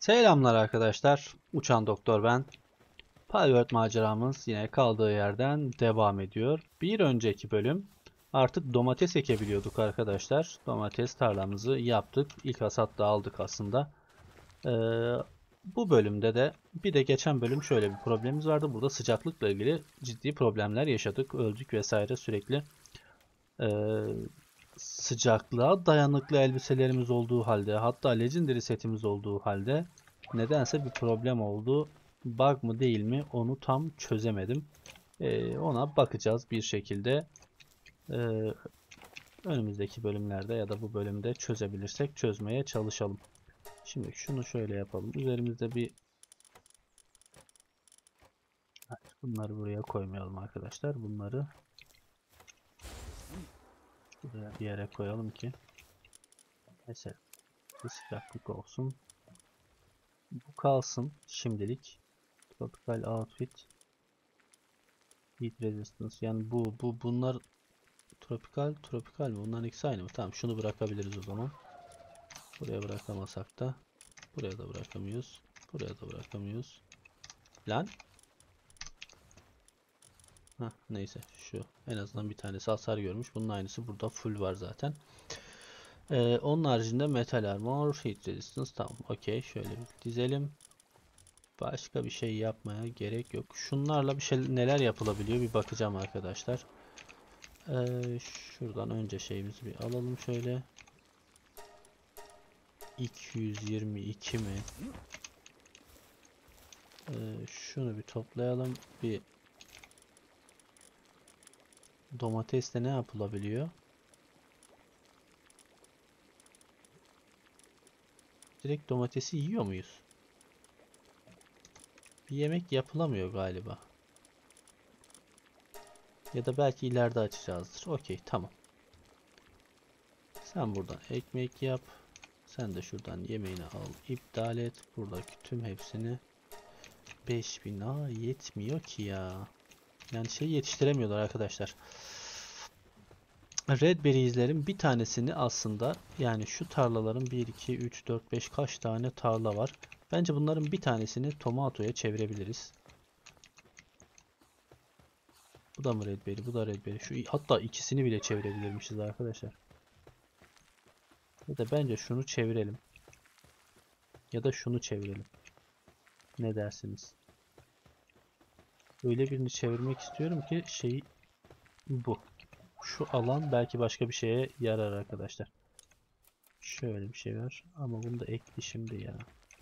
Selamlar arkadaşlar. Uçan Doktor ben. Palworld maceramız yine kaldığı yerden devam ediyor. Bir önceki bölüm artık domates ekebiliyorduk arkadaşlar. Domates tarlamızı yaptık. İlk hasat da aldık aslında. Ee, bu bölümde de bir de geçen bölüm şöyle bir problemimiz vardı. Burada sıcaklıkla ilgili ciddi problemler yaşadık. Öldük vesaire sürekli. Ee, sıcaklığa dayanıklı elbiselerimiz olduğu halde hatta legendary setimiz olduğu halde nedense bir problem oldu. Bug mı değil mi onu tam çözemedim. Ee, ona bakacağız bir şekilde. Ee, önümüzdeki bölümlerde ya da bu bölümde çözebilirsek çözmeye çalışalım. Şimdi şunu şöyle yapalım. Üzerimizde bir bunları buraya koymayalım arkadaşlar. Bunları Buraya bir yere koyalım ki mesela sıcaklık olsun. Bu kalsın şimdilik. Tropical outfit heat resistance yani bu bu bunlar tropikal tropikal mi? Bunların ikisi aynı mı? Tamam şunu bırakabiliriz o zaman. Buraya bırakamasak da buraya da bırakamıyoruz. Buraya da bırakamıyoruz. Lan Heh, neyse şu en azından bir tanesi hasar görmüş. Bunun aynısı burada full var zaten. Ee, onun haricinde metal armor, heat resistance tamam okey şöyle bir dizelim. Başka bir şey yapmaya gerek yok. Şunlarla bir şey neler yapılabiliyor bir bakacağım arkadaşlar. Ee, şuradan önce şeyimizi bir alalım şöyle. 222 mi? Ee, şunu bir toplayalım. Bir Domatesle ne yapılabiliyor? Direkt domatesi yiyor muyuz? Bir yemek yapılamıyor galiba. Ya da belki ileride açacağızdır. Okey tamam. Sen buradan ekmek yap. Sen de şuradan yemeğini al. iptal et. Buradaki tüm hepsini 5000 aa yetmiyor ki ya. Yani şey yetiştiremiyorlar arkadaşlar. Redberry'lerin bir tanesini aslında yani şu tarlaların 1, 2, 3, 4, 5 kaç tane tarla var. Bence bunların bir tanesini tomatoya çevirebiliriz. Bu da mı Redberry? Bu da Redberry. Şu hatta ikisini bile çevirebilirmişiz arkadaşlar. Ya da bence şunu çevirelim. Ya da şunu çevirelim. Ne dersiniz? Öyle birini çevirmek istiyorum ki şey bu. Şu alan belki başka bir şeye yarar arkadaşlar. Şöyle bir şey var ama bunu da ekli şimdi ya.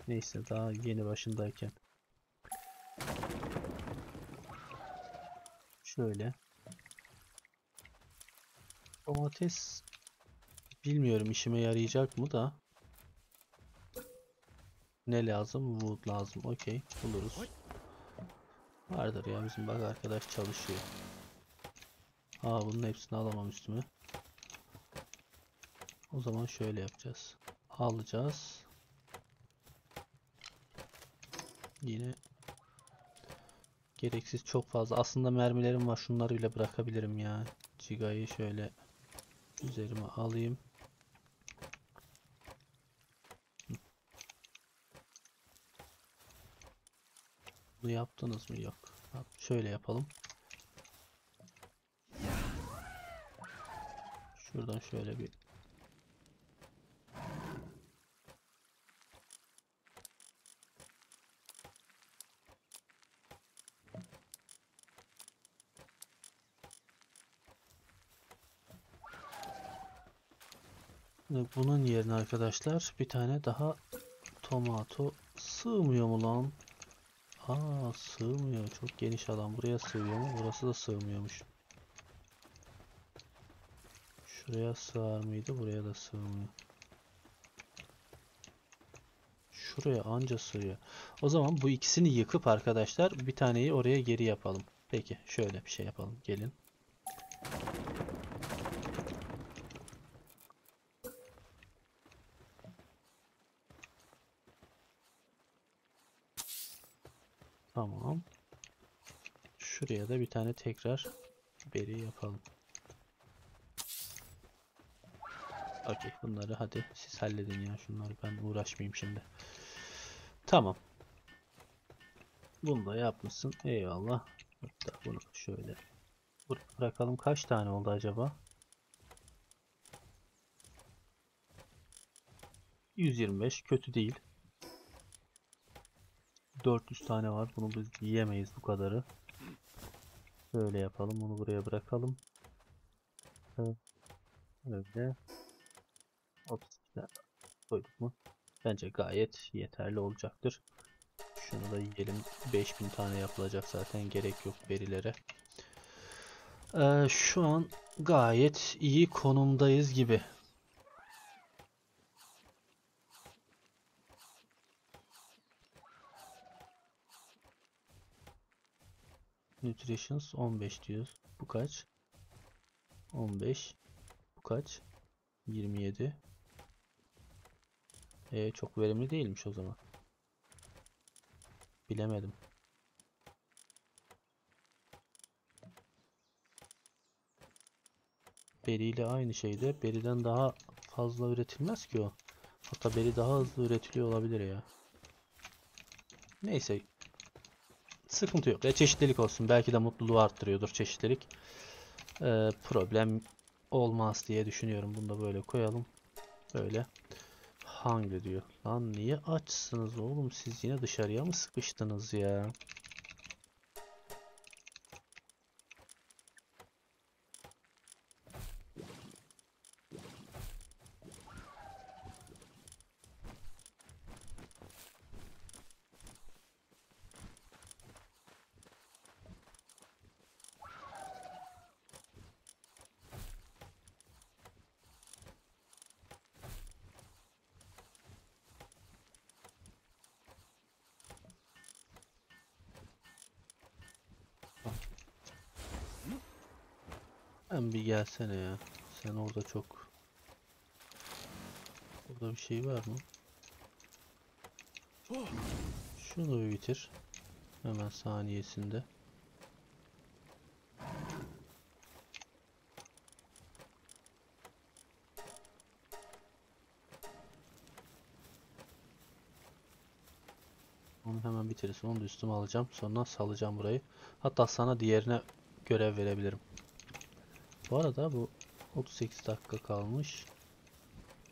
Neyse daha yeni başındayken. Şöyle. Domates bilmiyorum işime yarayacak mı da. Ne lazım? Wood lazım. Okey buluruz. Vardır ya bizim bak arkadaş çalışıyor. Aa bunun hepsini alamam üstüme. O zaman şöyle yapacağız. Alacağız. Yine gereksiz çok fazla. Aslında mermilerim var. Şunları bile bırakabilirim ya. Cigayı şöyle üzerime alayım. Bunu yaptınız mı? Yok. Şöyle yapalım. Şuradan şöyle bir Bunun yerine arkadaşlar bir tane daha tomato sığmıyor mu lan? Aa sığmıyor. Çok geniş alan. Buraya sığıyor mu? Burası da sığmıyormuş. Şuraya sığar mıydı? Buraya da sığmıyor. Şuraya anca sığıyor. O zaman bu ikisini yıkıp arkadaşlar bir taneyi oraya geri yapalım. Peki şöyle bir şey yapalım. Gelin. Tamam. Şuraya da bir tane tekrar beri yapalım. Okey bunları hadi siz halledin ya şunları ben uğraşmayayım şimdi. Tamam. Bunu da yapmışsın. Eyvallah. Hatta bunu şöyle bır- bırakalım. Kaç tane oldu acaba? 125 kötü değil. 400 tane var. Bunu biz yiyemeyiz bu kadarı. Böyle yapalım. Bunu buraya bırakalım. Evet. Öyle. 32 tane koyduk mu? Bence gayet yeterli olacaktır. Şunu da yiyelim. 5000 tane yapılacak zaten. Gerek yok verilere. Ee, şu an gayet iyi konumdayız gibi. Nutritions 15 diyoruz. Bu kaç? 15. Bu kaç? 27. E çok verimli değilmiş o zaman. Bilemedim. Beri ile aynı şeyde. Beriden daha fazla üretilmez ki o. Hatta beri daha hızlı üretiliyor olabilir ya. Neyse. Sıkıntı yok. Ya çeşitlilik olsun. Belki de mutluluğu arttırıyordur çeşitlilik. Ee, problem olmaz diye düşünüyorum. Bunu da böyle koyalım. Böyle. Hangi diyor. Lan niye açsınız oğlum? Siz yine dışarıya mı sıkıştınız ya? Sen bir gelsene ya. Sen orada çok... Burada bir şey var mı? Şunu bir bitir. Hemen saniyesinde. Onu hemen bitirirsin. Onu da üstüme alacağım. Sonra salacağım burayı. Hatta sana diğerine görev verebilirim. Bu arada bu 38 dakika kalmış.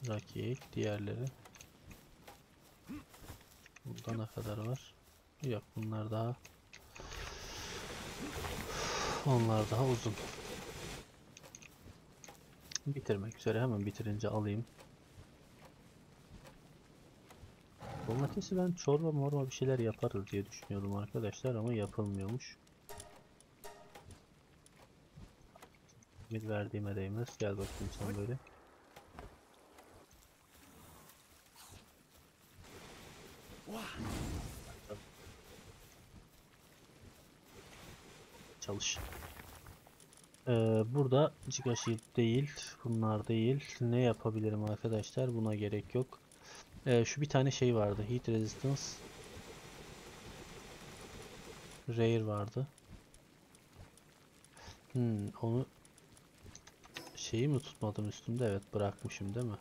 Rakip diğerleri. Burada ne kadar var? Yok bunlar daha onlar daha uzun. Bitirmek üzere hemen bitirince alayım. Domatesi ben çorba morma bir şeyler yaparız diye düşünüyordum arkadaşlar ama yapılmıyormuş. Bir verdiğime değmez. Gel bakayım sen böyle. Çalış. Ee, burada Giga Shield değil. Bunlar değil. Ne yapabilirim arkadaşlar? Buna gerek yok. Ee, şu bir tane şey vardı. Heat Resistance. Rare vardı. Hmm, onu şeyi mi tutmadım üstümde? Evet bırakmışım değil mi?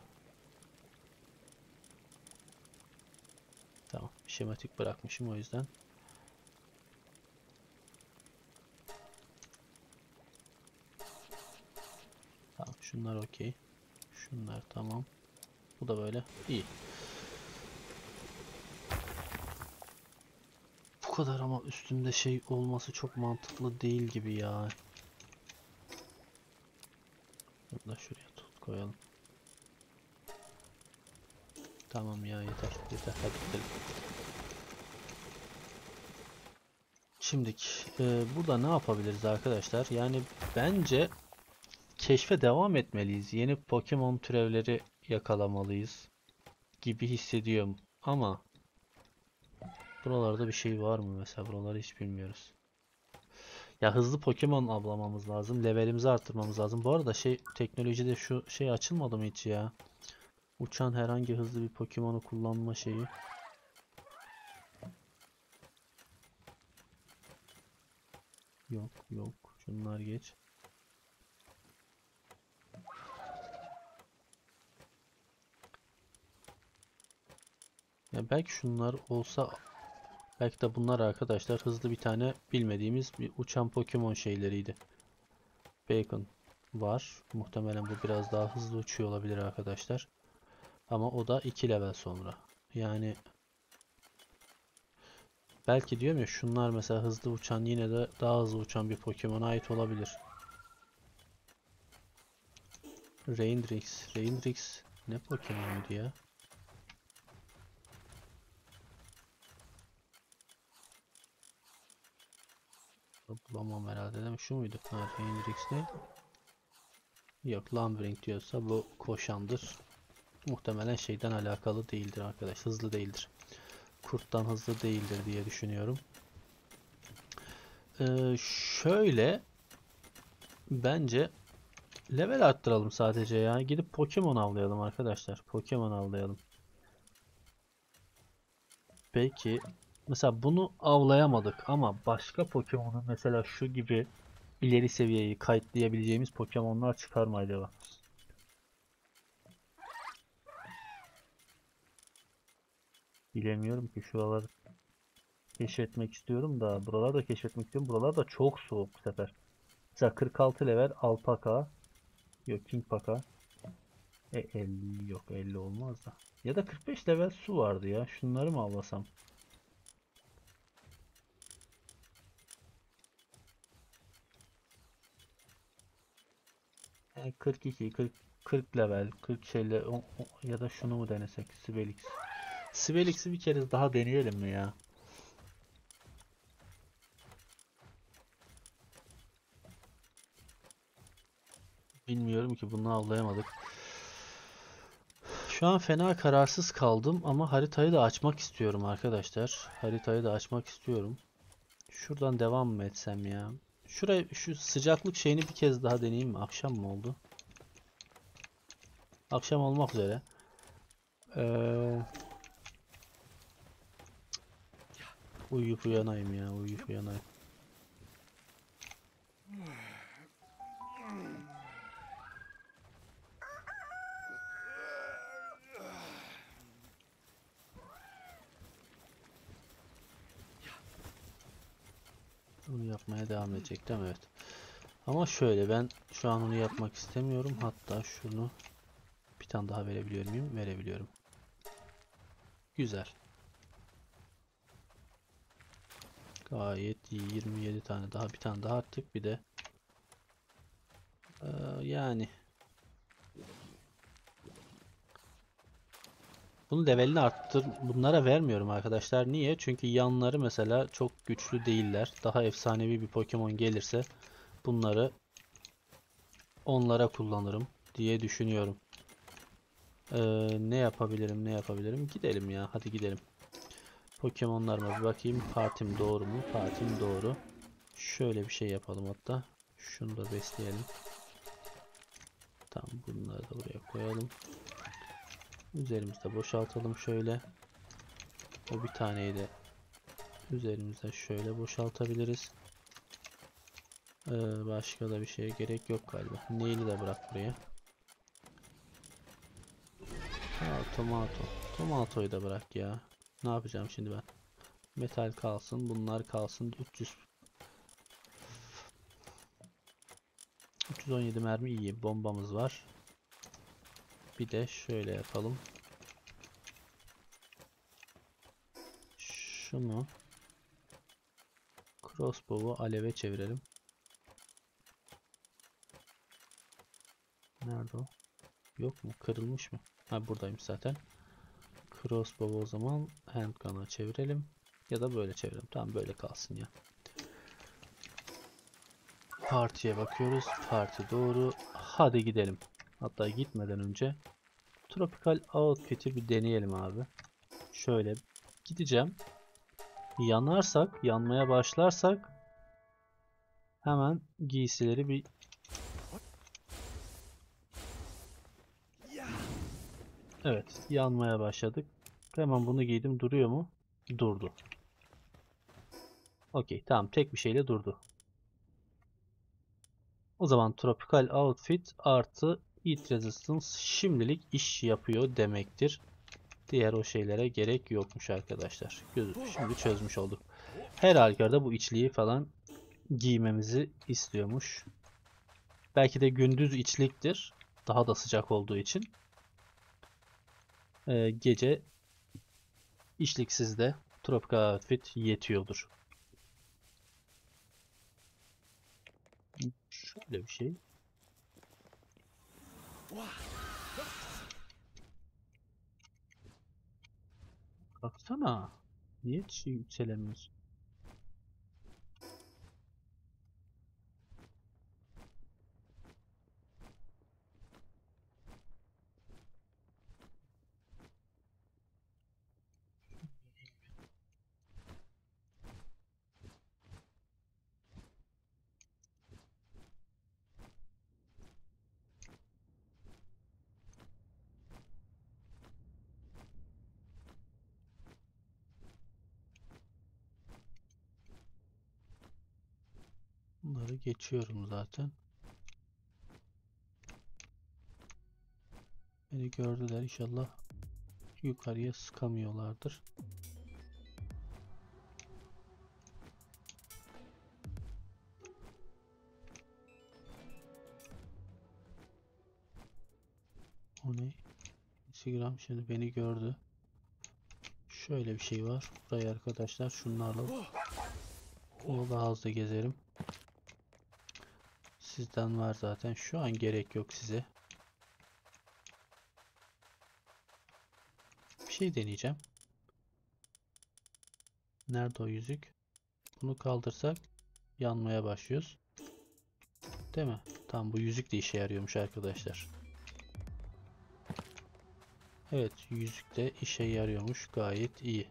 Tamam. Şematik bırakmışım o yüzden. Tamam şunlar okey. Şunlar tamam. Bu da böyle. iyi. Bu kadar ama üstümde şey olması çok mantıklı değil gibi ya. Bunu da şuraya tut koyalım. Tamam ya yeter yeter hadi gidelim. Şimdiki e, burada ne yapabiliriz arkadaşlar? Yani bence keşfe devam etmeliyiz. Yeni Pokemon türevleri yakalamalıyız gibi hissediyorum. Ama buralarda bir şey var mı mesela? Buraları hiç bilmiyoruz. Ya hızlı Pokemon avlamamız lazım. Levelimizi arttırmamız lazım. Bu arada şey teknolojide şu şey açılmadı mı hiç ya? Uçan herhangi hızlı bir Pokemon'u kullanma şeyi. Yok yok. Şunlar geç. Ya belki şunlar olsa belki de bunlar arkadaşlar hızlı bir tane bilmediğimiz bir uçan Pokemon şeyleriydi. Bacon var. Muhtemelen bu biraz daha hızlı uçuyor olabilir arkadaşlar. Ama o da 2 level sonra. Yani belki diyorum ya şunlar mesela hızlı uçan yine de daha hızlı uçan bir Pokemon'a ait olabilir. Raindrix. Raindrix ne Pokemon'uydu ya? Bulamam herhalde değil mi? Şu muydu? Ha, Raindrix ne? Yok, Lumbering diyorsa bu koşandır. Muhtemelen şeyden alakalı değildir arkadaş. Hızlı değildir. Kurttan hızlı değildir diye düşünüyorum. Ee, şöyle bence level arttıralım sadece ya. Gidip Pokemon avlayalım arkadaşlar. Pokemon avlayalım. Peki mesela bunu avlayamadık ama başka Pokemon'un mesela şu gibi ileri seviyeyi kayıtlayabileceğimiz Pokemon'lar çıkar mı acaba? Bilemiyorum ki şuraları keşfetmek istiyorum da buraları da keşfetmek istiyorum. Buralar da çok soğuk bu sefer. Mesela 46 level Alpaka yok King Paka e 50 yok 50 olmaz da. Ya da 45 level su vardı ya. Şunları mı avlasam? 42 40 40 level 40 şeyle o- o- ya da şunu mu denesek Sibelix. Sibelix'i bir kere daha deneyelim mi ya? Bilmiyorum ki bunu avlayamadık. Şu an fena kararsız kaldım ama haritayı da açmak istiyorum arkadaşlar. Haritayı da açmak istiyorum. Şuradan devam mı etsem ya? Şuraya şu sıcaklık şeyini bir kez daha deneyeyim mi? Akşam mı oldu? Akşam olmak üzere. Ee, uyuyup uyanayım ya, uyuyup uyanayım. Yapmaya devam edecektim evet. Ama şöyle ben şu an onu yapmak istemiyorum. Hatta şunu bir tane daha verebiliyor muyum? Verebiliyorum. Güzel. Gayet iyi. 27 tane daha bir tane daha attık. Bir de Ee, yani bunu levelini arttır bunlara vermiyorum arkadaşlar. Niye? Çünkü yanları mesela çok güçlü değiller. Daha efsanevi bir Pokemon gelirse bunları onlara kullanırım diye düşünüyorum. Ee, ne yapabilirim ne yapabilirim? Gidelim ya hadi gidelim. Pokemon'larıma bir bakayım. Partim doğru mu? Partim doğru. Şöyle bir şey yapalım hatta. Şunu da besleyelim. Tamam bunları da buraya koyalım. Üzerimizde boşaltalım şöyle. O bir taneyi de üzerimizde şöyle boşaltabiliriz. Ee, başka da bir şeye gerek yok galiba. Neyli de bırak buraya. Ha, tomato. Tomatoyu da bırak ya. Ne yapacağım şimdi ben? Metal kalsın. Bunlar kalsın. 300 317 mermi iyi. Bombamız var. Bir de şöyle yapalım. Şunu crossbow'u aleve çevirelim. Nerede o? Yok mu? Kırılmış mı? Ha buradaymış zaten. Crossbow'u o zaman handgun'a çevirelim. Ya da böyle çevirelim. Tamam böyle kalsın ya. Partiye bakıyoruz. Parti doğru. Hadi gidelim. Hatta gitmeden önce Tropical Outfit'i bir deneyelim abi. Şöyle gideceğim. Yanarsak, yanmaya başlarsak hemen giysileri bir Evet, yanmaya başladık. Hemen bunu giydim. Duruyor mu? Durdu. Okey, tamam. Tek bir şeyle durdu. O zaman Tropical Outfit artı Heat Resistance şimdilik iş yapıyor demektir. Diğer o şeylere gerek yokmuş arkadaşlar. Şimdi çözmüş olduk. Her halükarda bu içliği falan giymemizi istiyormuş. Belki de gündüz içliktir. Daha da sıcak olduğu için. Ee, gece içliksiz de tropikal outfit yetiyordur. Şöyle bir şey. Baksana. Niye hiç yükselemiyorsun? Bunları geçiyorum zaten. Beni gördüler inşallah yukarıya sıkamıyorlardır. O ne? Instagram şimdi beni gördü. Şöyle bir şey var. Burayı arkadaşlar şunlarla o daha hızlı gezerim. Sizden var zaten. Şu an gerek yok size. Bir şey deneyeceğim. Nerede o yüzük? Bunu kaldırsak yanmaya başlıyoruz. Değil mi? Tam bu yüzük de işe yarıyormuş arkadaşlar. Evet, yüzük de işe yarıyormuş. Gayet iyi.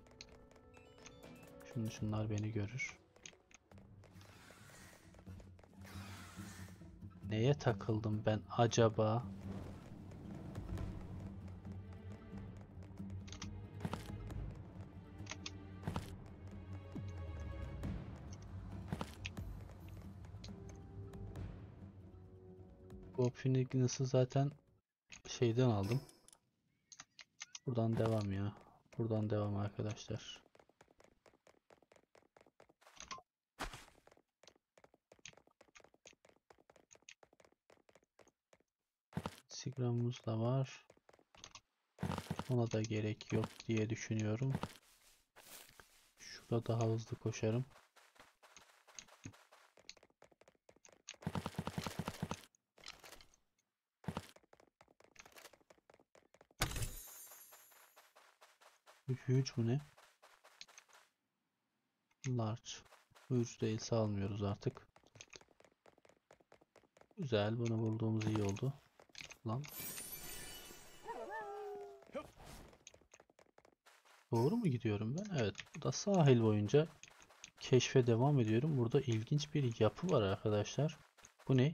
Şimdi şunlar beni görür. Neye takıldım ben acaba? Bu Optionignous'ı zaten şeyden aldım. Buradan devam ya. Buradan devam arkadaşlar. Instagram'ımız da var. Ona da gerek yok diye düşünüyorum. Şurada daha hızlı koşarım. Huge bu ne? Large. Huge değilse almıyoruz artık. Güzel bunu bulduğumuz iyi oldu. Lan. Doğru mu gidiyorum ben? Evet. Burada sahil boyunca keşfe devam ediyorum. Burada ilginç bir yapı var arkadaşlar. Bu ne?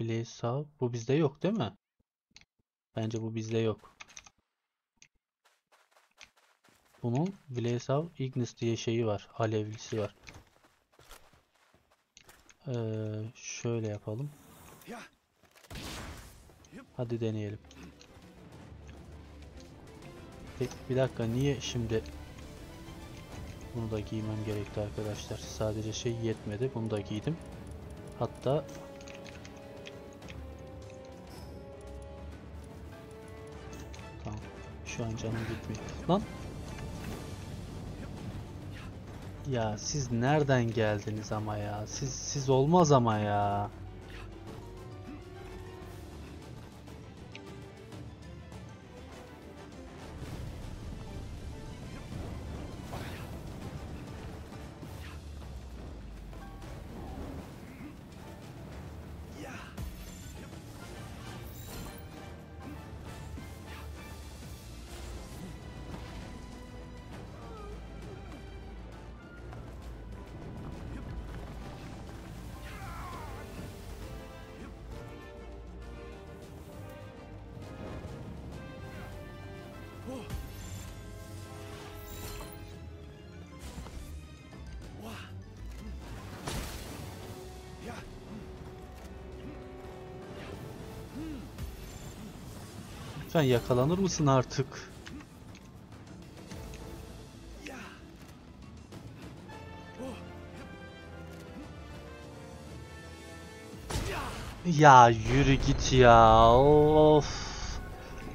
Blaze Bu bizde yok değil mi? Bence bu bizde yok. Bunun Blaze Ignis diye şeyi var. Alevlisi var. Ee, şöyle yapalım. Hadi deneyelim. Bir dakika niye şimdi bunu da giymem gerekti arkadaşlar. Sadece şey yetmedi. Bunu da giydim. Hatta Tamam. Şu an canım gitmiyor. Lan Ya siz nereden geldiniz ama ya? Siz siz olmaz ama ya. Lütfen yakalanır mısın artık? Ya yürü git ya. Of.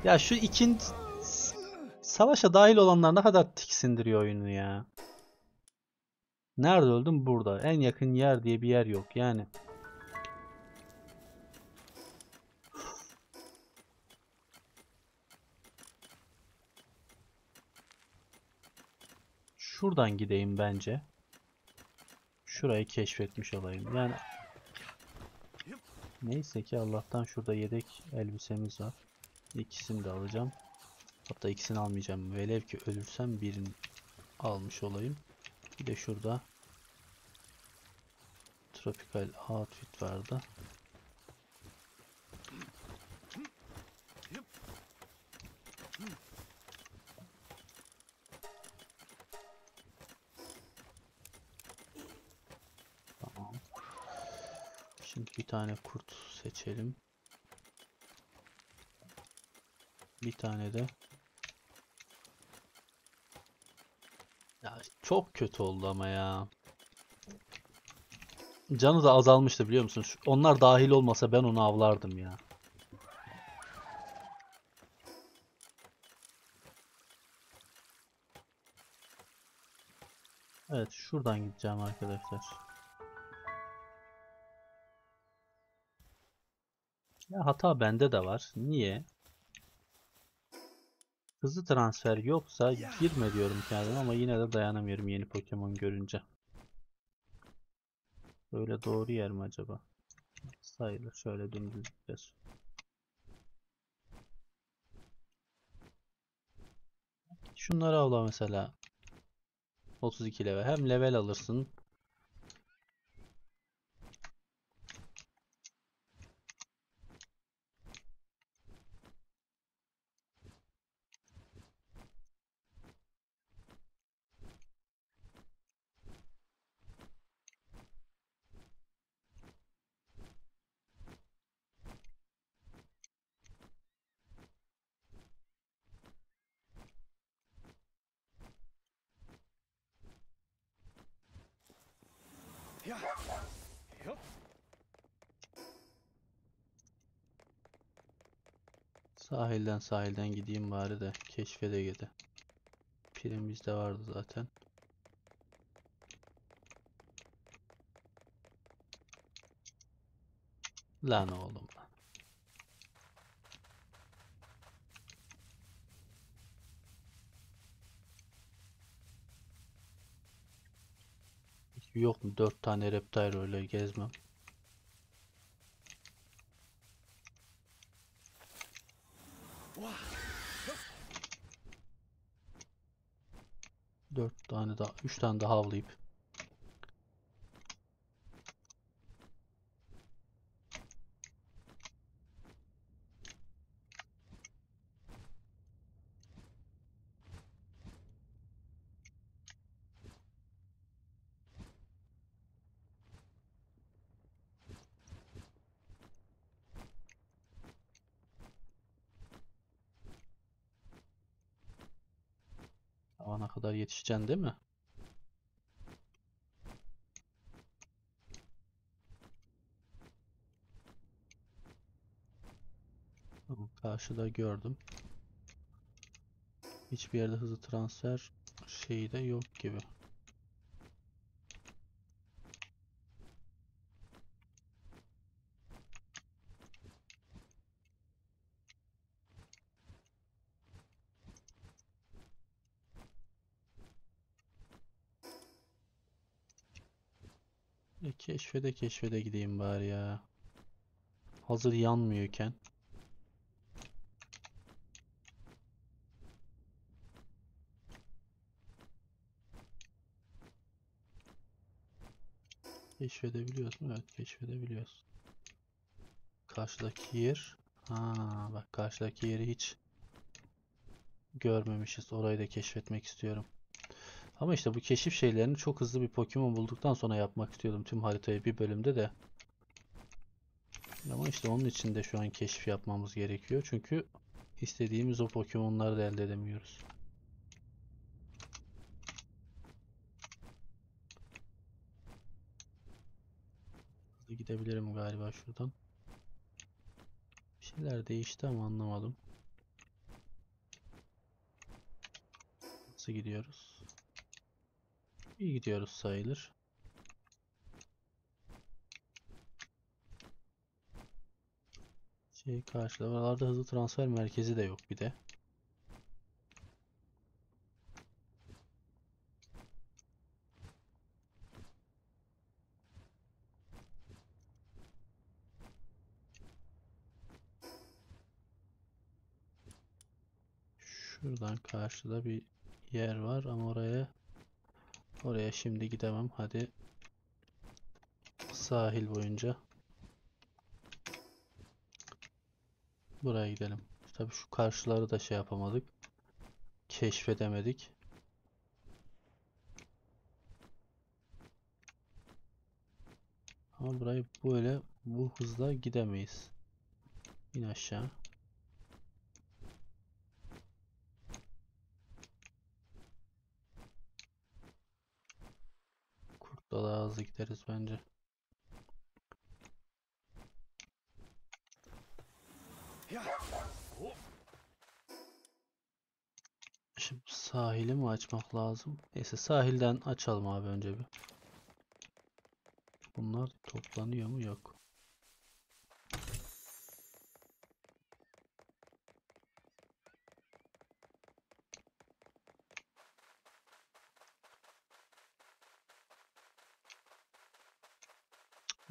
Ya şu ikinci savaşa dahil olanlar ne kadar tiksindiriyor oyunu ya. Nerede öldüm? Burada. En yakın yer diye bir yer yok yani. Şuradan gideyim bence. Şurayı keşfetmiş olayım. Yani neyse ki Allah'tan şurada yedek elbisemiz var. İkisini de alacağım. Hatta ikisini almayacağım. Velev ki ölürsem birini almış olayım. Bir de şurada Tropical outfit vardı. Seçelim. Bir tane de Ya çok kötü oldu ama ya. Canı da azalmıştı biliyor musun? Şu- Onlar dahil olmasa ben onu avlardım ya. Evet, şuradan gideceğim arkadaşlar. Ya hata bende de var. Niye? Hızlı transfer yoksa girme diyorum kendime ama yine de dayanamıyorum yeni Pokemon görünce. Böyle doğru yer mi acaba? Sayılır. Şöyle dümdüz gideceğiz. Şunları avla mesela. 32 level. Hem level alırsın. Sahilden sahilden gideyim bari de keşfede gide. Prim bizde vardı zaten. Lan oğlum. Yok mu? Dört tane reptile öyle gezmem. 3 tane daha avlayıp. Ana kadar yetişeceksin değil mi? Karşıda gördüm. Hiçbir yerde hızlı transfer şeyi de yok gibi. E, keşfede keşfede gideyim bari ya. Hazır yanmıyorken. Keşfedebiliyoruz? Evet keşfedebiliyoruz. Karşıdaki yer. Ha bak karşıdaki yeri hiç görmemişiz. Orayı da keşfetmek istiyorum. Ama işte bu keşif şeylerini çok hızlı bir Pokemon bulduktan sonra yapmak istiyordum tüm haritayı bir bölümde de. Ama işte onun için de şu an keşif yapmamız gerekiyor. Çünkü istediğimiz o Pokemon'ları da elde edemiyoruz. Gidebilirim galiba şuradan. Bir şeyler değişti ama anlamadım. Nasıl gidiyoruz? İyi gidiyoruz sayılır. Şey karşıda. Oralarda hızlı transfer merkezi de yok bir de. Şuradan karşıda bir yer var ama oraya oraya şimdi gidemem. Hadi sahil boyunca buraya gidelim. Tabii şu karşıları da şey yapamadık. Keşfedemedik. Ama burayı böyle bu hızla gidemeyiz. İn aşağı. Daha hızlı gideriz bence. Şimdi sahili mi açmak lazım? Neyse sahilden açalım abi önce bir. Bunlar toplanıyor mu? Yok.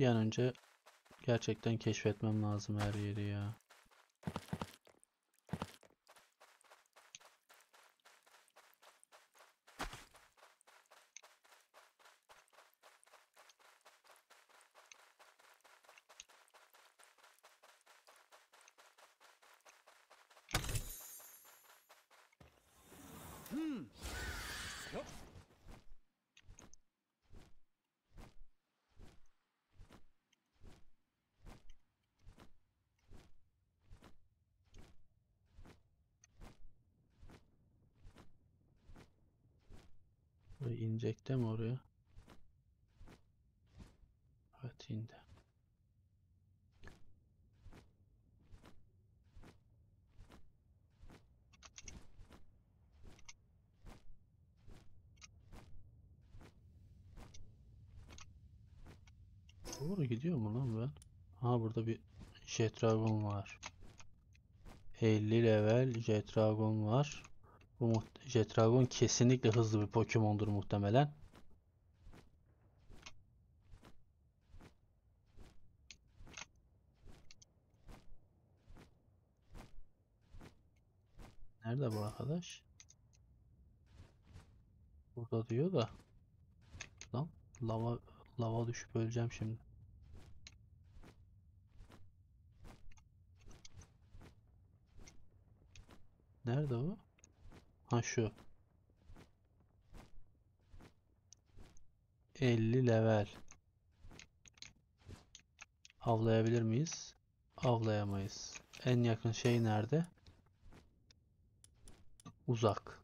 Bir an önce gerçekten keşfetmem lazım her yeri ya. Buraya inecek değil oraya? Evet indi. Doğru gidiyor mu lan ben? Ha burada bir Jet Dragon var. 50 level Jet Dragon var. Bu muht- Jet Dragon kesinlikle hızlı bir Pokemon'dur muhtemelen. Nerede bu arkadaş? Burada diyor da. Lan lava lava düşüp öleceğim şimdi. Nerede o? Ha şu. 50 level. Avlayabilir miyiz? Avlayamayız. En yakın şey nerede? Uzak.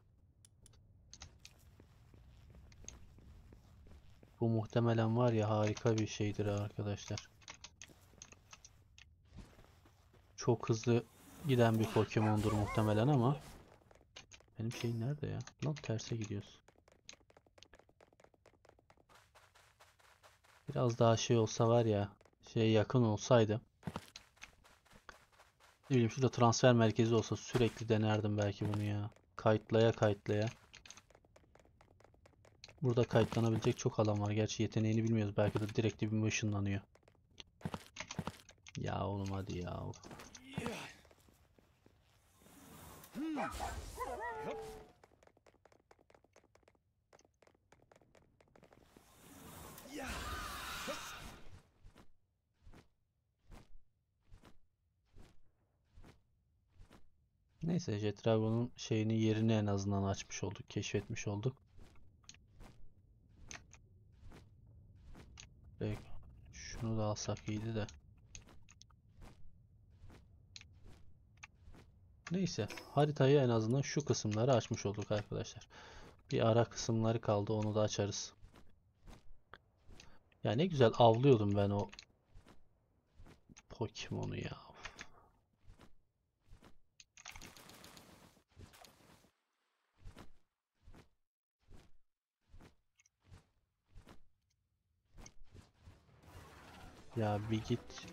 Bu muhtemelen var ya harika bir şeydir arkadaşlar. Çok hızlı giden bir Pokemon'dur muhtemelen ama benim şey nerede ya? Lan terse gidiyoruz. Biraz daha şey olsa var ya, şeye yakın olsaydı. Ne bileyim şurada transfer merkezi olsa sürekli denerdim belki bunu ya. Kayıtlaya kayıtlaya. Burada kayıtlanabilecek çok alan var. Gerçi yeteneğini bilmiyoruz. Belki de direkt dibime ışınlanıyor. Ya oğlum hadi ya. Neyse Jet Dragon'un şeyini yerini en azından açmış olduk, keşfetmiş olduk. Şunu da alsak iyiydi de. Neyse haritayı en azından şu kısımları açmış olduk arkadaşlar. Bir ara kısımları kaldı onu da açarız. Ya ne güzel avlıyordum ben o Pokemon'u ya. Ya bir git.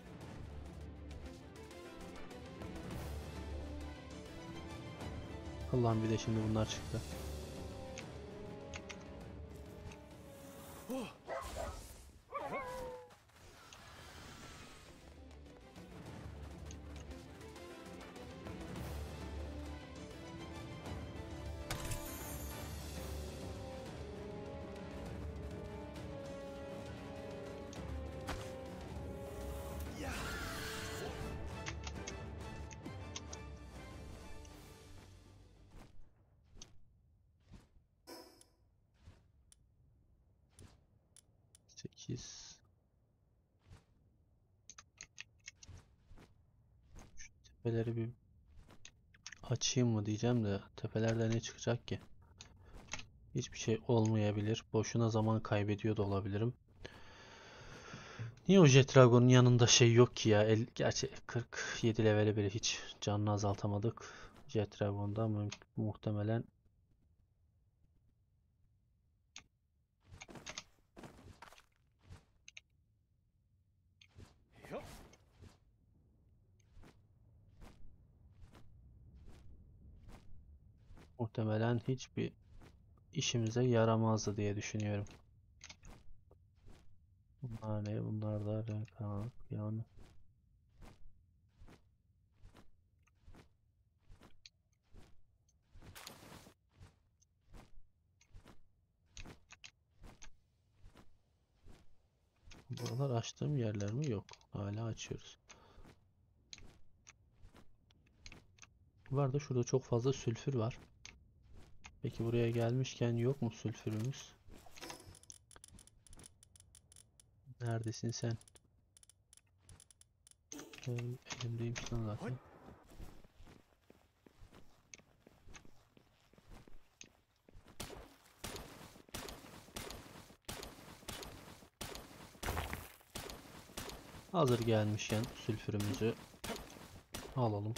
Allah'ım bir de şimdi bunlar çıktı. Sekiz. Şu tepeleri bir açayım mı diyeceğim de tepelerde ne çıkacak ki? Hiçbir şey olmayabilir. Boşuna zaman kaybediyor da olabilirim. Niye o Jet Dragon'un yanında şey yok ki ya? El, gerçi 47 levele bile hiç canını azaltamadık. Jet Dragon'da mu muhtemelen muhtemelen hiçbir işimize yaramazdı diye düşünüyorum. Bunlar ne? Bunlar da renk yani. Buralar açtığım yerler mi? Yok. Hala açıyoruz. Var da şurada çok fazla sülfür var. Peki buraya gelmişken yok mu sülfürümüz? Neredesin sen? Elimdeymiş lan zaten. Hazır gelmişken sülfürümüzü alalım.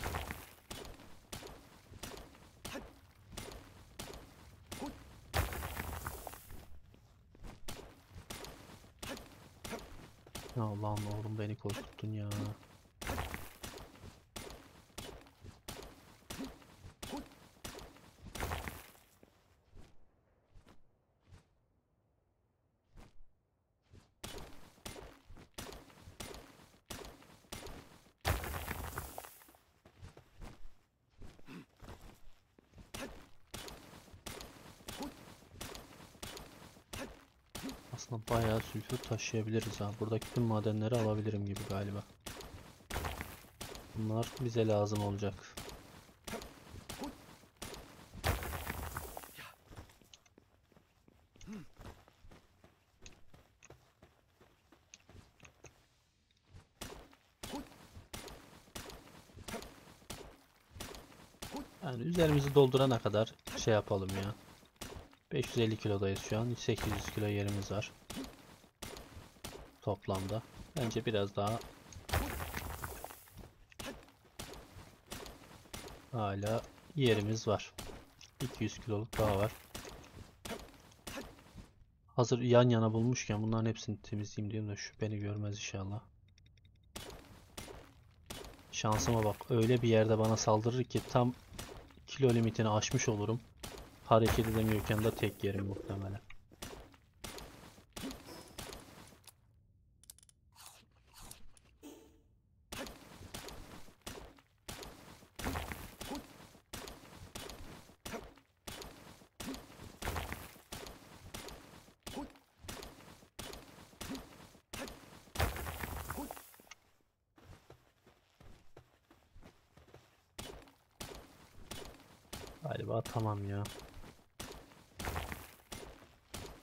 Allah'ım oğlum beni korkuttun ya. Sülfür taşıyabiliriz ha. Buradaki tüm madenleri alabilirim gibi galiba. Bunlar bize lazım olacak. Yani üzerimizi doldurana kadar şey yapalım ya. 550 kilodayız şu an. 800 kilo yerimiz var. Toplamda. Bence biraz daha hala yerimiz var. 200 kiloluk daha var. Hazır yan yana bulmuşken bunların hepsini temizleyeyim diyorum da şu beni görmez inşallah. Şansıma bak öyle bir yerde bana saldırır ki tam kilo limitini aşmış olurum. Hareket edemiyorken de tek yerim muhtemelen. Galiba tamam ya.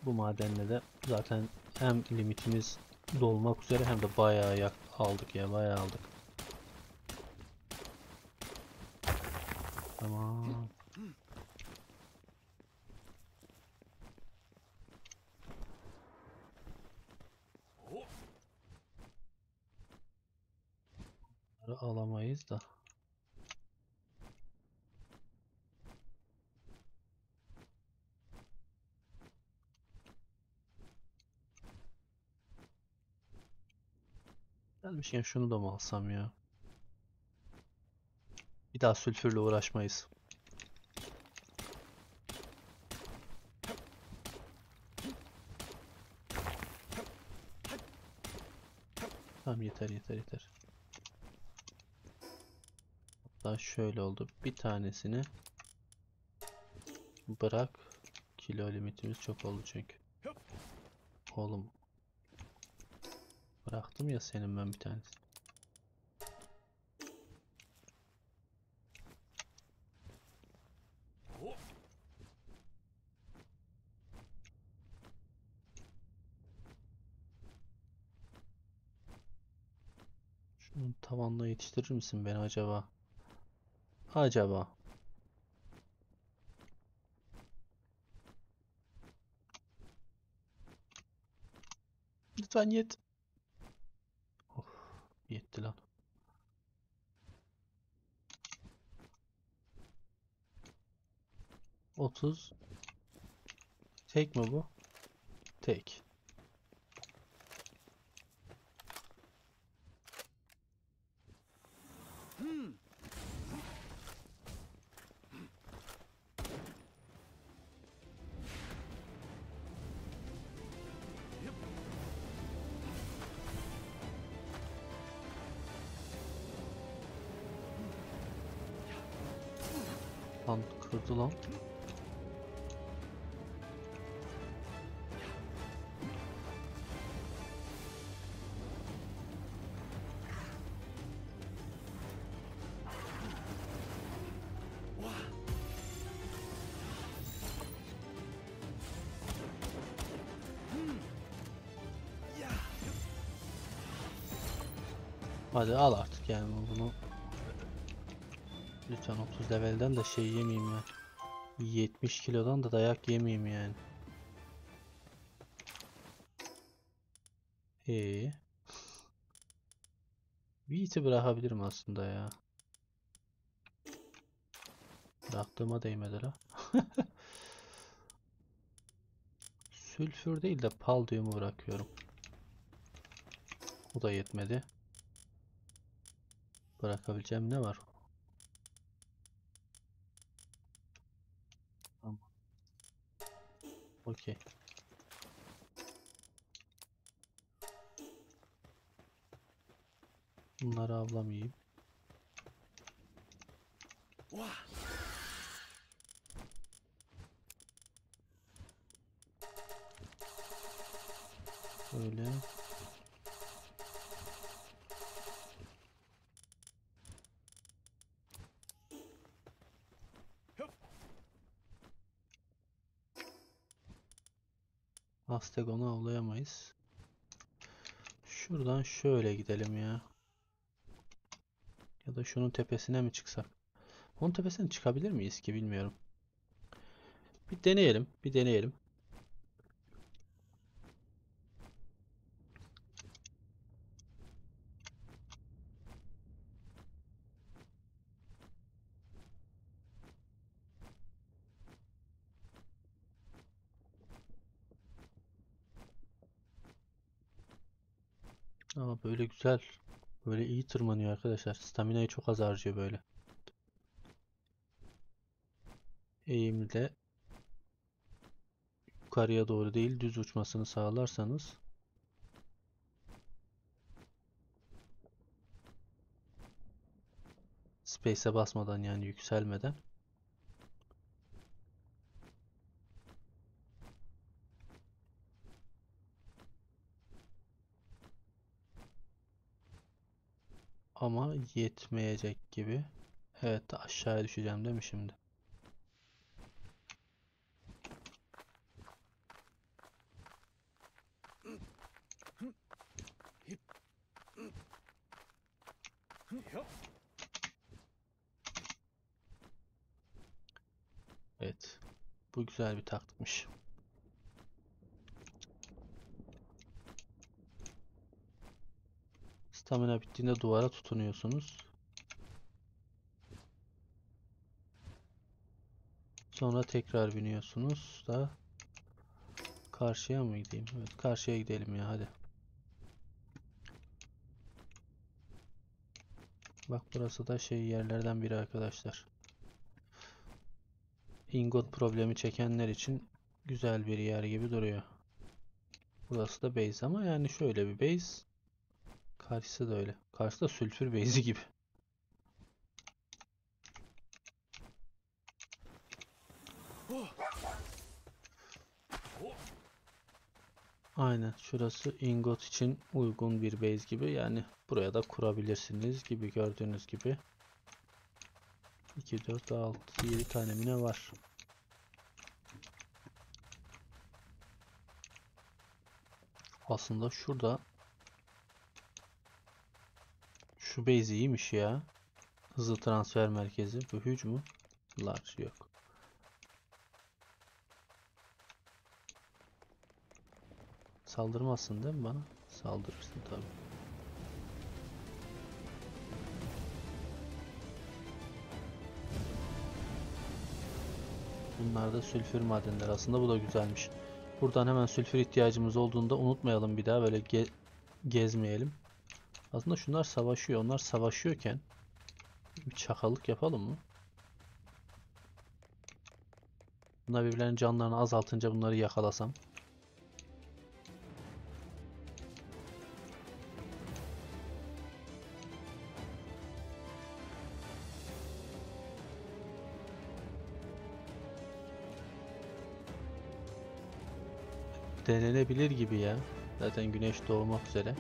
Bu madenle de zaten hem limitimiz dolmak üzere hem de bayağı yak aldık ya bayağı aldık. Tamam. Alamayız da. Gelmişken şunu da mı alsam ya? Bir daha sülfürle uğraşmayız. Tamam yeter yeter yeter. Hatta şöyle oldu. Bir tanesini bırak. Kilo limitimiz çok oldu çünkü. Oğlum. Bıraktım ya senin ben bir tanesi. Şunun tavanla yetiştirir misin beni acaba? Acaba. Lütfen yet. Yetti lan. Otuz. Tek mi bu? Tek. Hadi al artık yani bunu. Lütfen 30 levelden de şey yemeyeyim ya. 70 kilodan da dayak yemeyeyim yani. Ee. Beat'i bırakabilirim aslında ya. Bıraktığıma değmedi la. Sülfür değil de palladium'u bırakıyorum. O da yetmedi. Bırakabileceğim ne var? Tamam. Okey. Bunları avlamayayım. Böyle. Astegon'u avlayamayız. Şuradan şöyle gidelim ya. Ya da şunun tepesine mi çıksak? Onun tepesine çıkabilir miyiz ki bilmiyorum. Bir deneyelim. Bir deneyelim. Ama böyle güzel. Böyle iyi tırmanıyor arkadaşlar. Stamina'yı çok az harcıyor böyle. Eğimde yukarıya doğru değil düz uçmasını sağlarsanız Space'e basmadan yani yükselmeden ama yetmeyecek gibi. Evet aşağıya düşeceğim değil mi şimdi? Evet. Bu güzel bir taktikmiş. Stamina bittiğinde duvara tutunuyorsunuz. Sonra tekrar biniyorsunuz da karşıya mı gideyim? Evet, karşıya gidelim ya hadi. Bak burası da şey yerlerden biri arkadaşlar. Ingot problemi çekenler için güzel bir yer gibi duruyor. Burası da base ama yani şöyle bir base. Karşısı da öyle. Karşısı da sülfür base'i gibi. Aynen şurası ingot için uygun bir base gibi yani buraya da kurabilirsiniz gibi gördüğünüz gibi 2 4 6 7 tane mine var. Aslında şurada şu base iyiymiş ya. Hızlı transfer merkezi. Bu huge mu? Large yok. Saldırmazsın değil mi bana? Saldırırsın tabii. Bunlar da sülfür madenleri aslında bu da güzelmiş. Buradan hemen sülfür ihtiyacımız olduğunda unutmayalım bir daha böyle ge gezmeyelim. Aslında şunlar savaşıyor. Onlar savaşıyorken bir çakallık yapalım mı? Bunlar birbirlerinin canlarını azaltınca bunları yakalasam. Denenebilir gibi ya. Zaten güneş doğmak üzere.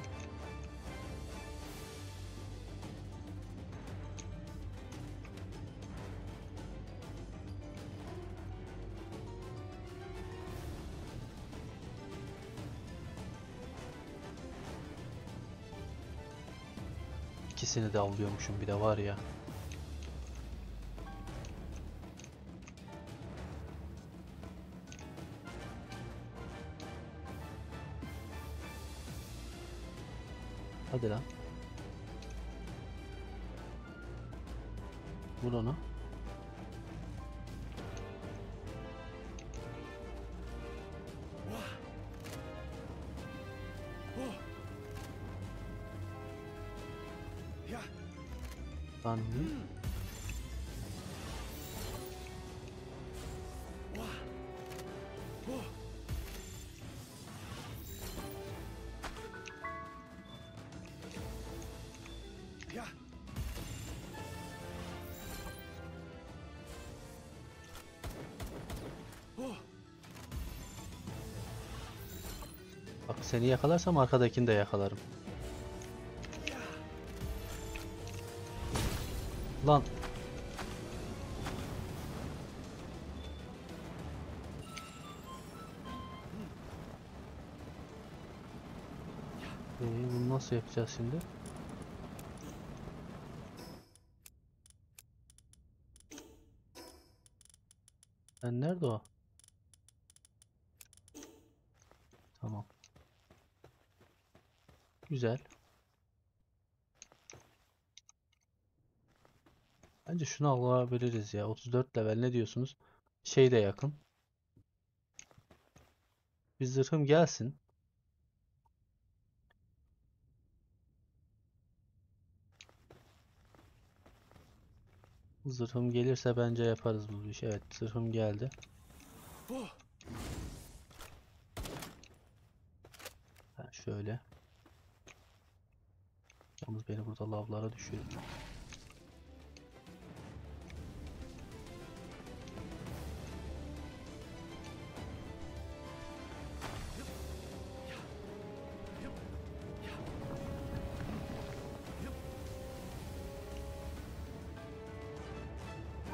İkisini de avlıyormuşum bir de var ya. Hadi lan. Vur onu. Seni yakalarsam arkadakini de yakalarım. Lan. Ee, bunu nasıl yapacağız şimdi? Ben nerede o? Tamam. Güzel. Bence şunu alabiliriz ya. 34 level ne diyorsunuz? Şey de yakın. Bir zırhım gelsin. Zırhım gelirse bence yaparız bu işi. Evet, zırhım geldi. Ben şöyle. Yalnız beni burada lavlara düşürür.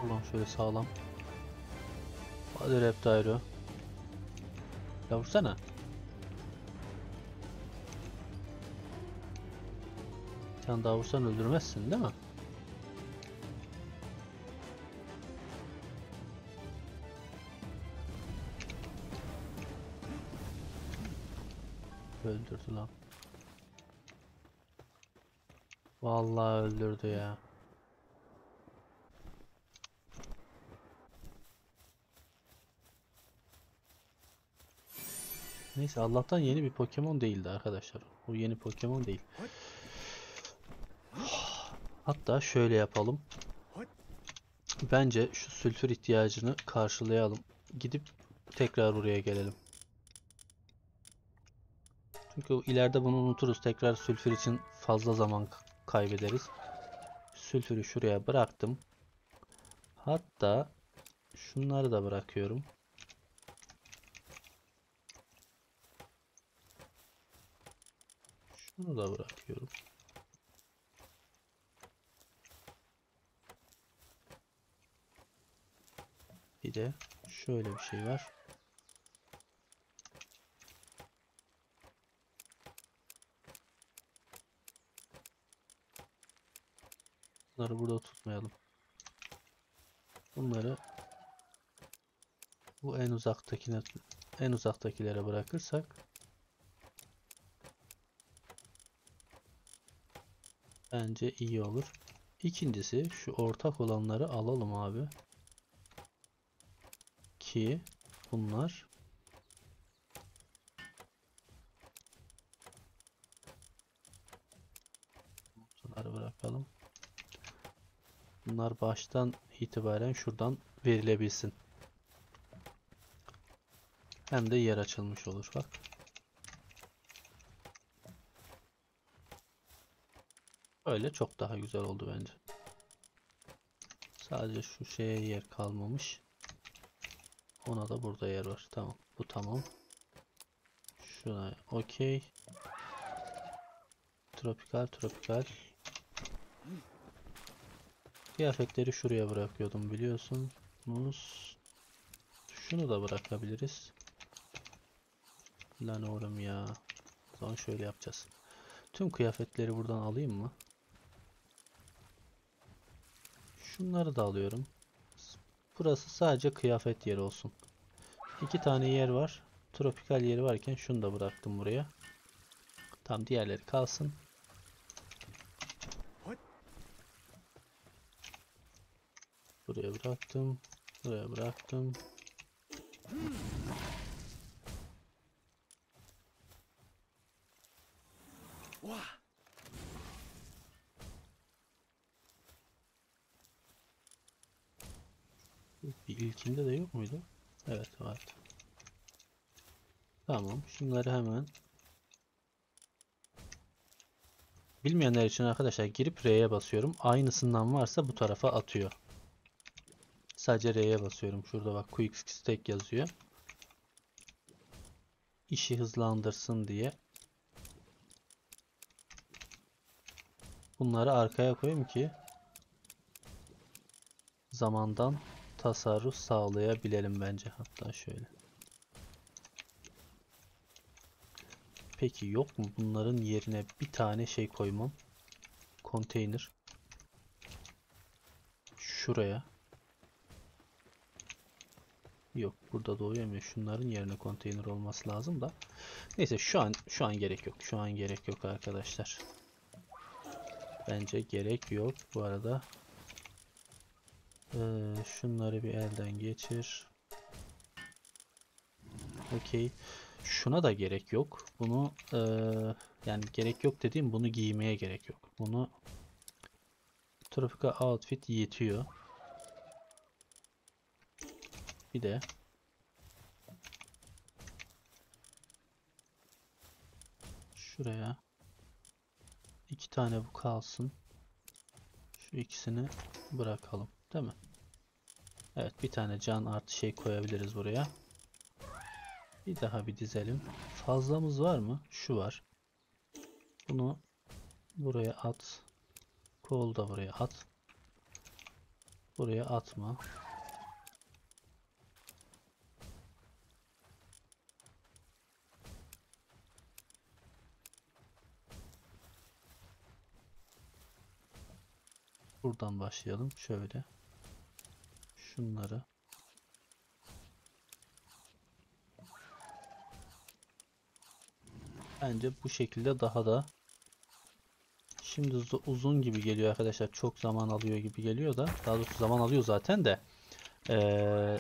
Ulan şöyle sağlam. Hadi Reptilo. Ya tane daha vursan öldürmezsin değil mi? Öldürdü lan. Vallahi öldürdü ya. Neyse Allah'tan yeni bir Pokemon değildi arkadaşlar. Bu yeni Pokemon değil. Hatta şöyle yapalım. Bence şu sülfür ihtiyacını karşılayalım. Gidip tekrar buraya gelelim. Çünkü ileride bunu unuturuz. Tekrar sülfür için fazla zaman kaybederiz. Sülfürü şuraya bıraktım. Hatta şunları da bırakıyorum. Şunu da bırakıyorum. Bir de şöyle bir şey var. Bunları burada tutmayalım. Bunları bu en uzaktakine en uzaktakilere bırakırsak bence iyi olur. İkincisi şu ortak olanları alalım abi. Ki bunlar bunları bırakalım. Bunlar baştan itibaren şuradan verilebilsin. Hem de yer açılmış olur bak. Öyle çok daha güzel oldu bence. Sadece şu şeye yer kalmamış. Ona da burada yer var. Tamam. Bu tamam. Şuna okey. Tropikal tropikal. Kıyafetleri şuraya bırakıyordum biliyorsunuz. Şunu da bırakabiliriz. Lan oğlum ya. O şöyle yapacağız. Tüm kıyafetleri buradan alayım mı? Şunları da alıyorum. Burası sadece kıyafet yeri olsun. İki tane yer var. Tropikal yeri varken şunu da bıraktım buraya. Tam diğerleri kalsın. Buraya bıraktım. Buraya bıraktım. Bir ilkinde de yok muydu? Evet vardı. Tamam. Şunları hemen Bilmeyenler için arkadaşlar girip R'ye basıyorum. Aynısından varsa bu tarafa atıyor. Sadece R'ye basıyorum. Şurada bak Quick Stack yazıyor. İşi hızlandırsın diye. Bunları arkaya koyayım ki zamandan tasarruf sağlayabilelim bence. Hatta şöyle. Peki yok mu bunların yerine bir tane şey koymam? Konteyner. Şuraya. Yok burada doğuyor Şunların yerine konteyner olması lazım da. Neyse şu an şu an gerek yok. Şu an gerek yok arkadaşlar. Bence gerek yok. Bu arada ee, şunları bir elden geçir. Okey. Şuna da gerek yok. Bunu ee, yani gerek yok dediğim bunu giymeye gerek yok. Bunu Tropical Outfit yetiyor. Bir de şuraya iki tane bu kalsın. Şu ikisini bırakalım. Değil mi? Evet bir tane can artı şey koyabiliriz buraya. Bir daha bir dizelim. Fazlamız var mı? Şu var. Bunu buraya at. Kol da buraya at. Buraya atma. Buradan başlayalım. Şöyle. Şunları. Bence bu şekilde daha da Şimdi uzu- uzun gibi geliyor arkadaşlar. Çok zaman alıyor gibi geliyor da. Daha doğrusu zaman alıyor zaten de. Ee,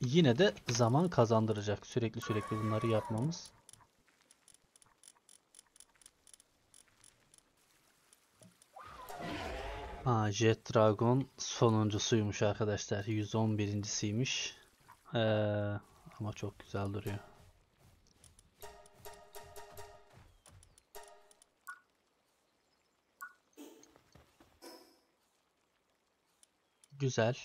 yine de zaman kazandıracak. Sürekli sürekli bunları yapmamız. Ha, Jet Dragon sonuncusuymuş arkadaşlar. 111.siymiş. Ee, ama çok güzel duruyor. Güzel.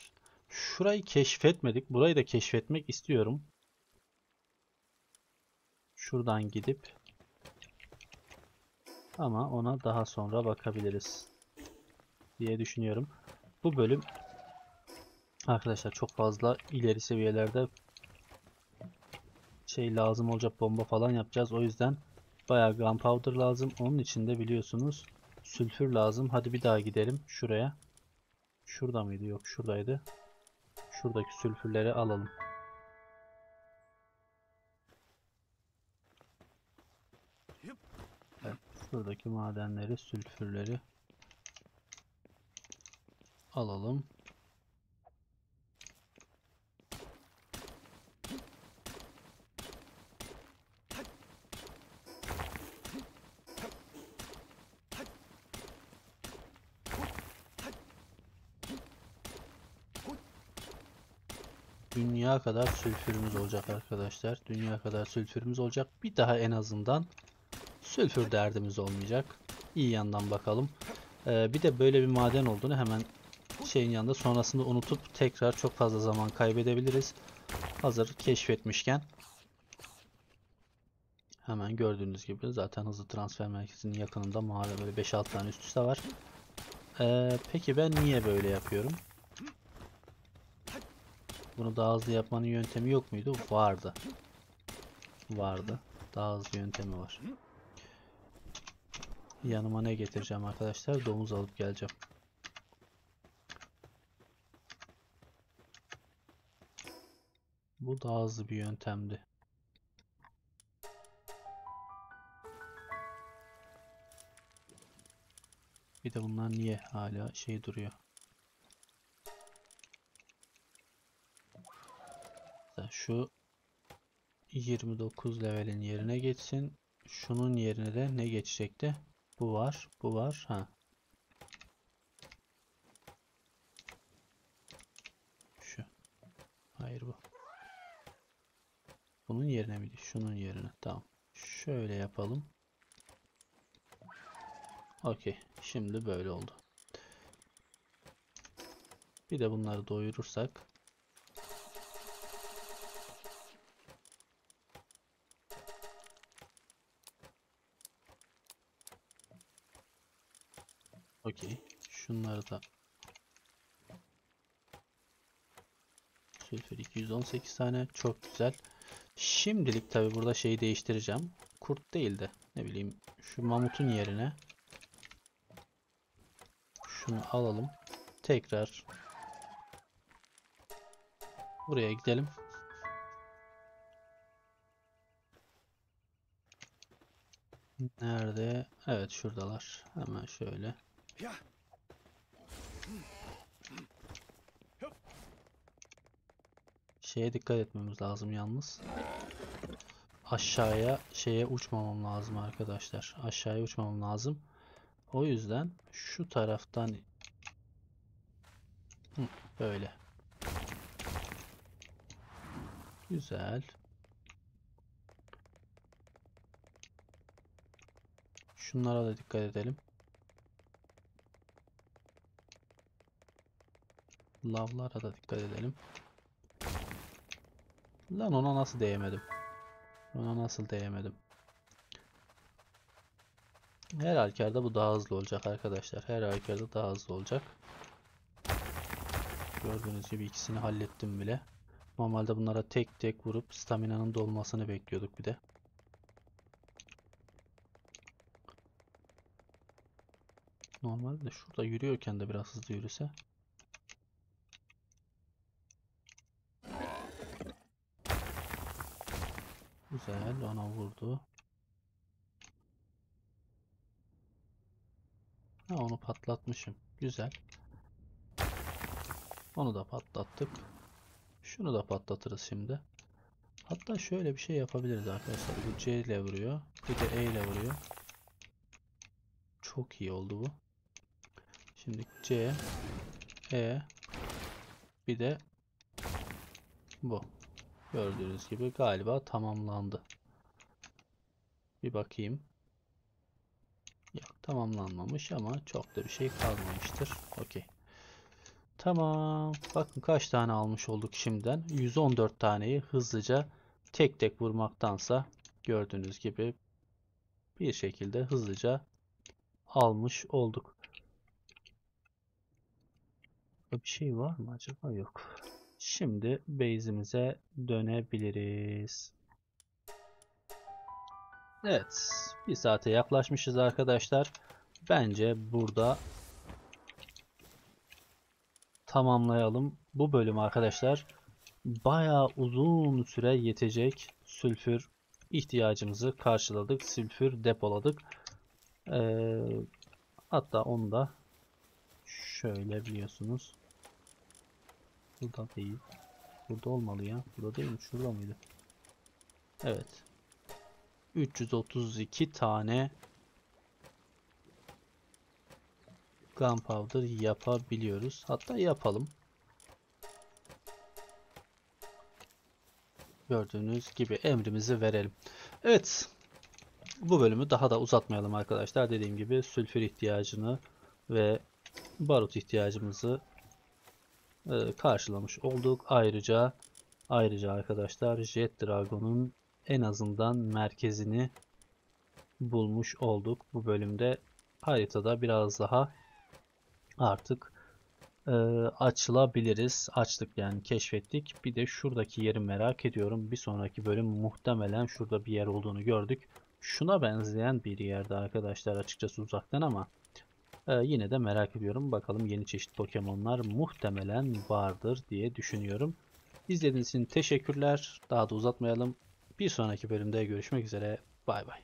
Şurayı keşfetmedik. Burayı da keşfetmek istiyorum. Şuradan gidip ama ona daha sonra bakabiliriz diye düşünüyorum. Bu bölüm arkadaşlar çok fazla ileri seviyelerde şey lazım olacak bomba falan yapacağız. O yüzden bayağı gunpowder lazım. Onun için de biliyorsunuz sülfür lazım. Hadi bir daha gidelim şuraya. Şurada mıydı? Yok şuradaydı. Şuradaki sülfürleri alalım. Evet, şuradaki madenleri, sülfürleri alalım. Dünya kadar sülfürümüz olacak arkadaşlar. Dünya kadar sülfürümüz olacak. Bir daha en azından sülfür derdimiz olmayacak. İyi yandan bakalım. Ee, bir de böyle bir maden olduğunu hemen şeyin yanında sonrasında unutup tekrar çok fazla zaman kaybedebiliriz. Hazır keşfetmişken. Hemen gördüğünüz gibi zaten hızlı transfer merkezinin yakınında mağara böyle 5-6 tane üst üste var. Ee, peki ben niye böyle yapıyorum? Bunu daha hızlı yapmanın yöntemi yok muydu? Vardı. Vardı. Daha hızlı yöntemi var. Yanıma ne getireceğim arkadaşlar? Domuz alıp geleceğim. Bu daha hızlı bir yöntemdi. Bir de bunlar niye hala şey duruyor? Şu 29 levelin yerine geçsin. Şunun yerine de ne geçecekti? Bu var, bu var. Ha. Şu. Hayır bu. Bunun yerine miydi? Şunun yerine. Tamam. Şöyle yapalım. Okey. Şimdi böyle oldu. Bir de bunları doyurursak Okey. Şunları da Sülfür 218 tane. Çok güzel. Şimdilik tabi burada şeyi değiştireceğim. Kurt değil de ne bileyim şu mamutun yerine şunu alalım. Tekrar buraya gidelim. Nerede? Evet şuradalar. Hemen şöyle. Şeye dikkat etmemiz lazım yalnız. Aşağıya şeye uçmamam lazım arkadaşlar. Aşağıya uçmamam lazım. O yüzden şu taraftan Hı, böyle. Güzel. Şunlara da dikkat edelim. Lavlara da dikkat edelim. Lan ona nasıl değemedim? Ona nasıl değemedim? Her halükarda bu daha hızlı olacak arkadaşlar. Her halükarda daha hızlı olacak. Gördüğünüz gibi ikisini hallettim bile. Normalde bunlara tek tek vurup staminanın dolmasını bekliyorduk bir de. Normalde şurada yürüyorken de biraz hızlı yürüse. Güzel ona vurdu. Ha, onu patlatmışım. Güzel. Onu da patlattık. Şunu da patlatırız şimdi. Hatta şöyle bir şey yapabiliriz arkadaşlar. Bu C ile vuruyor. Bir de E ile vuruyor. Çok iyi oldu bu. Şimdi C E bir de bu. Gördüğünüz gibi galiba tamamlandı. Bir bakayım. Yok tamamlanmamış ama çok da bir şey kalmamıştır. Okey. Tamam. Bakın kaç tane almış olduk şimdiden. 114 taneyi hızlıca tek tek vurmaktansa gördüğünüz gibi bir şekilde hızlıca almış olduk. Bir şey var mı acaba? Yok. Şimdi base'imize dönebiliriz. Evet. Bir saate yaklaşmışız arkadaşlar. Bence burada tamamlayalım. Bu bölüm arkadaşlar bayağı uzun süre yetecek sülfür ihtiyacımızı karşıladık. Sülfür depoladık. Ee, hatta onu da şöyle biliyorsunuz. Burada değil. Burada olmalı ya. Burada değil mi? Şurada mıydı? Evet. 332 tane gunpowder yapabiliyoruz. Hatta yapalım. Gördüğünüz gibi emrimizi verelim. Evet. Bu bölümü daha da uzatmayalım arkadaşlar. Dediğim gibi sülfür ihtiyacını ve barut ihtiyacımızı e, karşılamış olduk. Ayrıca ayrıca arkadaşlar Jet Dragon'un en azından merkezini bulmuş olduk. Bu bölümde haritada biraz daha artık e, açılabiliriz. Açtık yani keşfettik. Bir de şuradaki yeri merak ediyorum. Bir sonraki bölüm muhtemelen şurada bir yer olduğunu gördük. Şuna benzeyen bir yerde arkadaşlar açıkçası uzaktan ama e, yine de merak ediyorum. Bakalım yeni çeşit Pokemon'lar muhtemelen vardır diye düşünüyorum. İzlediğiniz için teşekkürler. Daha da uzatmayalım. Bir sonraki bölümde görüşmek üzere. Bay bay.